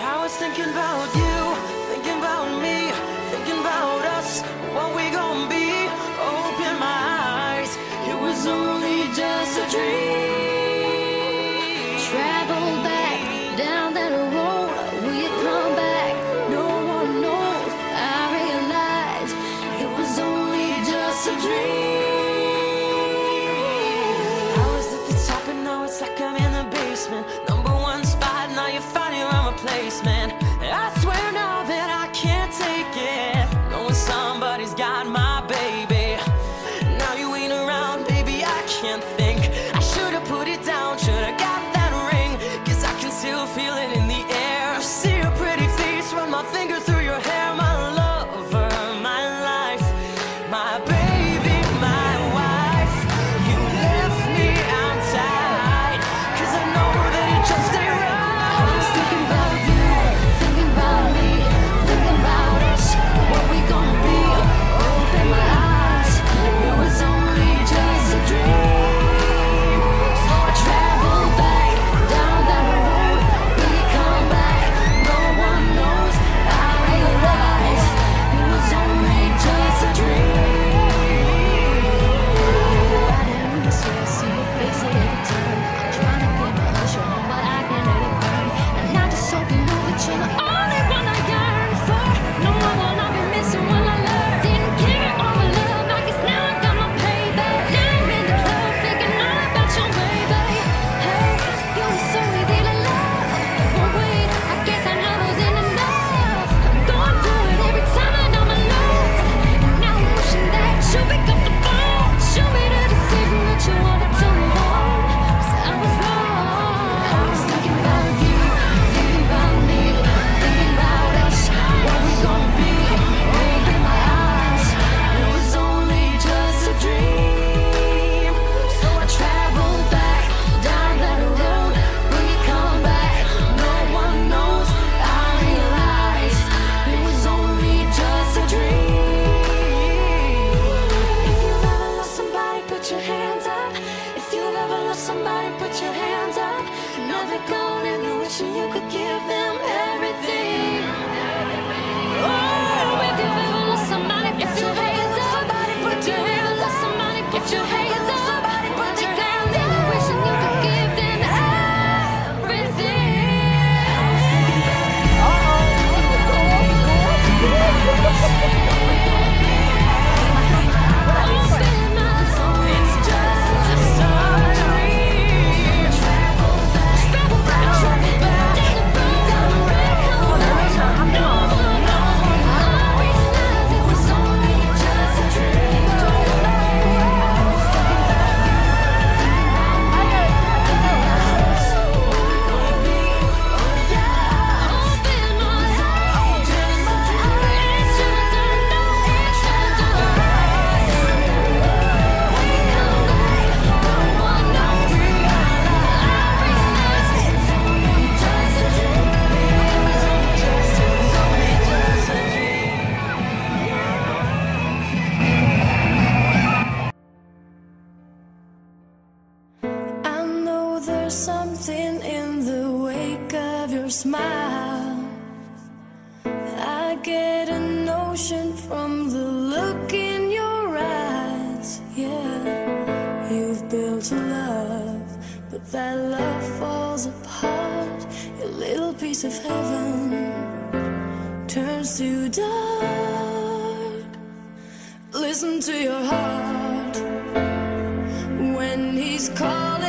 I was thinking about you, thinking about me, thinking about us, what we gonna be. Open my eyes, it was only just a dream. Travel back down that road, come back? No one knows. I realized it was only just a dream. I was at the top and now it's like I'm in the basement. There's something in the wake of your smile. I get a notion from the look in your eyes. Yeah, you've built a love, but that love falls apart. Your little piece of heaven turns to dark. Listen to your heart when he's calling.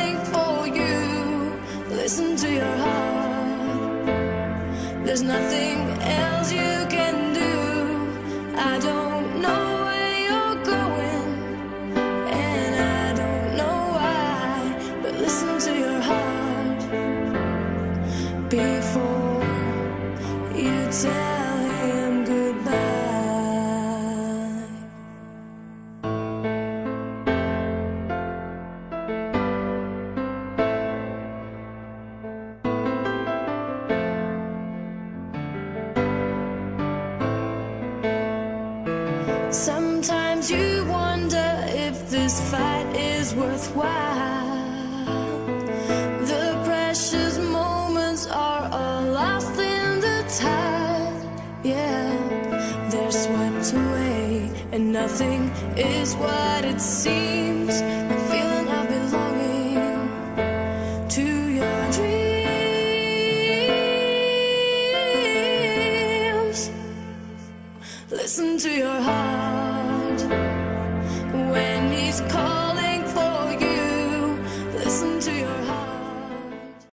Sometimes you wonder if this fight is worthwhile. The precious moments are all lost in the tide. Yeah, they're swept away, and nothing is what it seems. I feel Listen to your heart when he's calling.